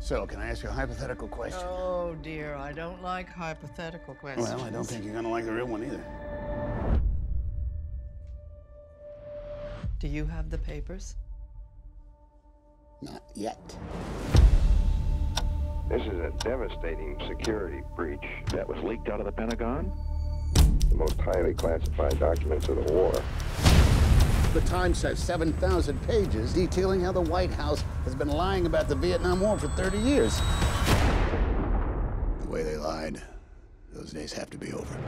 So, can I ask you a hypothetical question? Oh, dear, I don't like hypothetical questions. Well, I don't think you're gonna like the real one either. Do you have the papers? Not yet. This is a devastating security breach that was leaked out of the Pentagon. The most highly classified documents of the war. The Times has 7,000 pages detailing how the White House has been lying about the Vietnam War for 30 years. The way they lied, those days have to be over.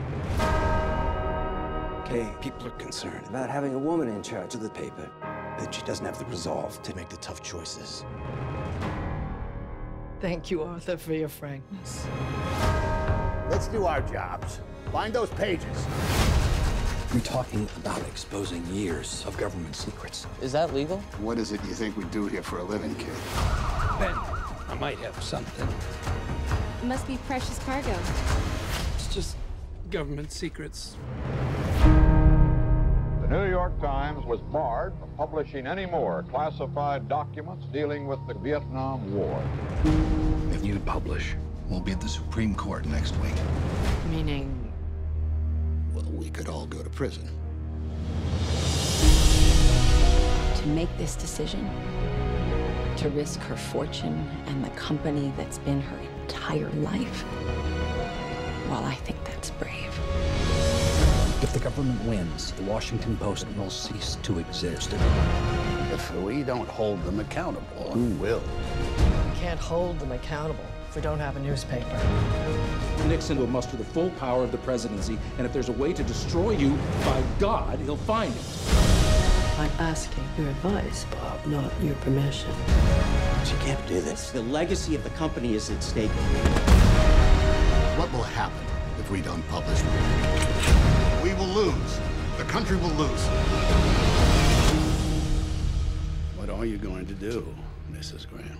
Okay, people are concerned about having a woman in charge of the paper. That she doesn't have the resolve to make the tough choices. Thank you, Arthur, for your frankness. Let's do our jobs. Find those pages. You're talking about exposing years of government secrets. Is that legal? What is it you think we do here for a living, kid? Ben, I might have something. It must be precious cargo. It's just government secrets. The New York Times was barred from publishing any more classified documents dealing with the Vietnam War. If you publish, we'll be at the Supreme Court next week. Meaning, Well, we could all go to prison. to make this decision, to risk her fortune and the company that's been her entire life. Well, I think that's brave. If the government wins, the Washington Post will cease to exist. If we don't hold them accountable, who will? we can't hold them accountable if we don't have a newspaper. Nixon will muster the full power of the presidency, and if there's a way to destroy you, by God, he'll find it. I'm asking your advice, Bob, not your permission. She can't do this. The legacy of the company is at stake. What will happen if we don't publish? We will lose. The country will lose. What are you going to do, Mrs. Graham?